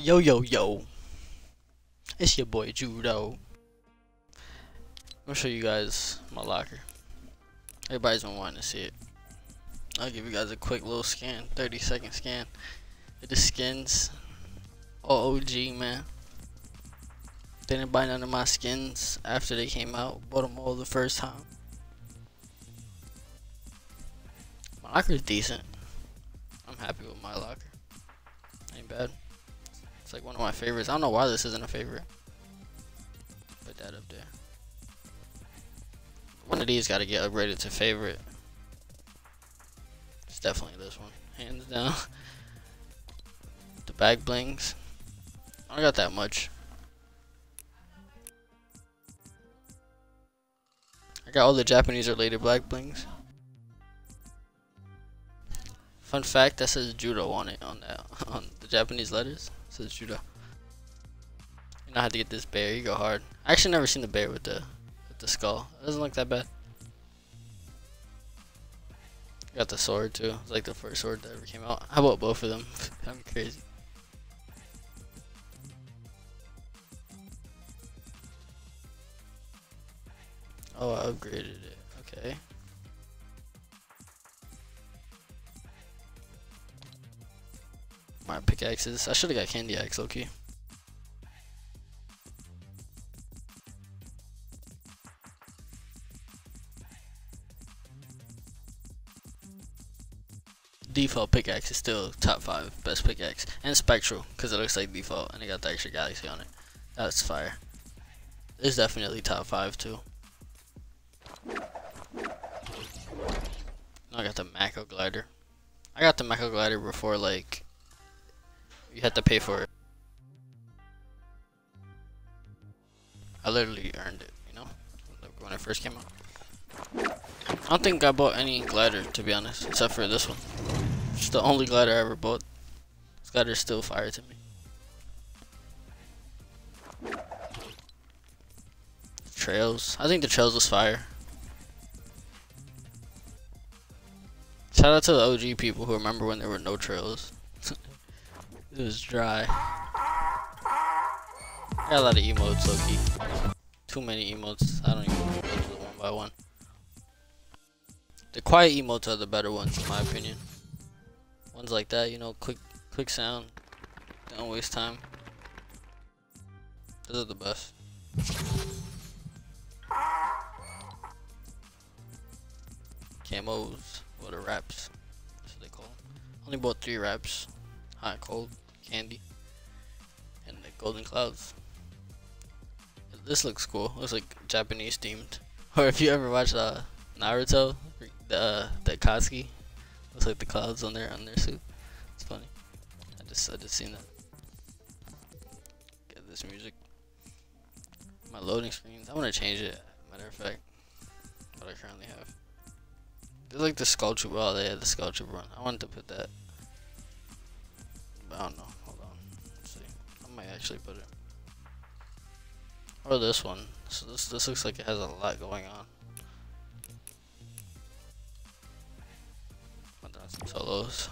Yo, yo, yo. It's your boy Judo. I'm gonna show you guys my locker. Everybody's been wanting to see it. I'll give you guys a quick little scan, 30 second scan. The skins. Oh, all OG, man. Didn't buy none of my skins after they came out. Bought them all the first time. My locker's decent. I'm happy with my locker. Ain't bad. It's like one of my favorites. I don't know why this isn't a favorite. Put that up there. One of these got to get upgraded to favorite. It's definitely this one, hands down. the back blings. I don't got that much. I got all the Japanese related back blings. Fun fact, that says judo on it on that on the Japanese letters says judo. You know how to get this bear. You go hard. I actually never seen the bear with the with the skull. It doesn't look that bad. Got the sword too. It's like the first sword that ever came out. How about both of them? I'm crazy. Oh, I upgraded it. My pickaxes. I should have got candy axe, okay. Default pickaxe is still top 5 best pickaxe. And spectral, because it looks like default and it got the extra galaxy on it. That's fire. It's definitely top 5 too. I got the Mako glider. I got the Mako glider before like you had to pay for it. I literally earned it, you know, when it first came out. I don't think I bought any glider, to be honest, except for this one. It's the only glider I ever bought. This glider's still fire to me. Trails. I think the trails was fire. Shout out to the OG people who remember when there were no trails. It was dry. Got a lot of emotes, Loki. Too many emotes. I don't even through one by one. The quiet emotes are the better ones, in my opinion. Ones like that, you know, quick, quick sound. Don't waste time. Those are the best. Camos, what are wraps? What they call. Only bought three wraps. Hot, cold candy and the golden clouds. This looks cool. Looks like Japanese themed. Or if you ever watch uh, Naruto, the uh, the Akatsuki, looks like the clouds on their on their suit. It's funny. I just I just seen that. Get this music. My loading screens. I want to change it. Matter of fact, what I currently have. They like the skull. Oh, they had the skull trooper one. I wanted to put that. I don't know Hold on. See, I might actually put it. Or this one. So this this looks like it has a lot going on. Some solos.